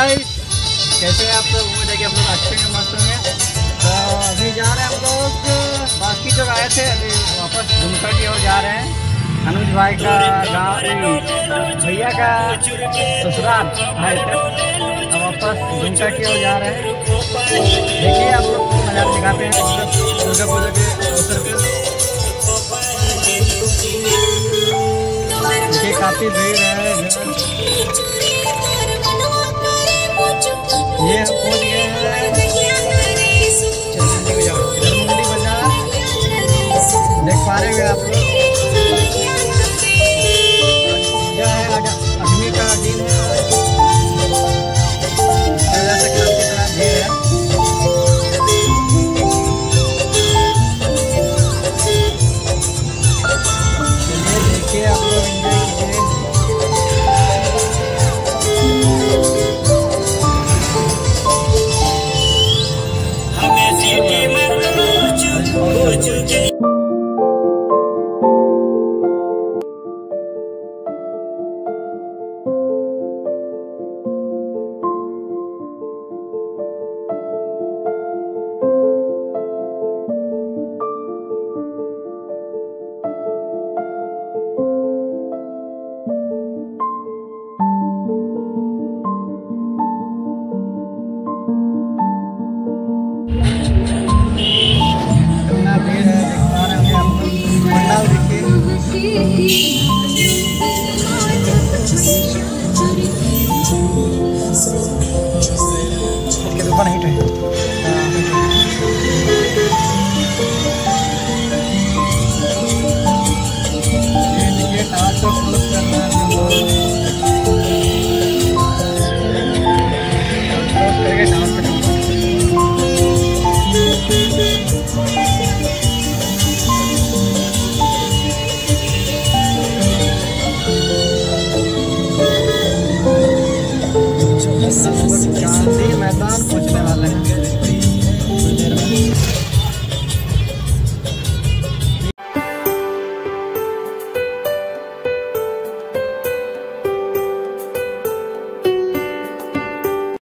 Guys कैसे हैं आप सब उम्मीद है कि आप लोग अच्छे हैं, मस्त होंगे। तो अभी जा रहे हैं हम लोग। बाकी जो आए थे, अभी वापस दुमका की ओर जा रहे हैं। अनुज भाई का गाँव भैया का ससुराल, भाई का। वापस दुमका की ओर जा रहे हैं। देखिए आप लोग नज़ारा दिखाते हैं। दुर्गा पूजा के अवसर पर काफ़ी भीड़ है। ये हम पहुँच गए धर्मंडी बाज़ार। देख पा रहे हैं आप लोग? है अग्नि का दिन। है देखिए Köszönöm szépen!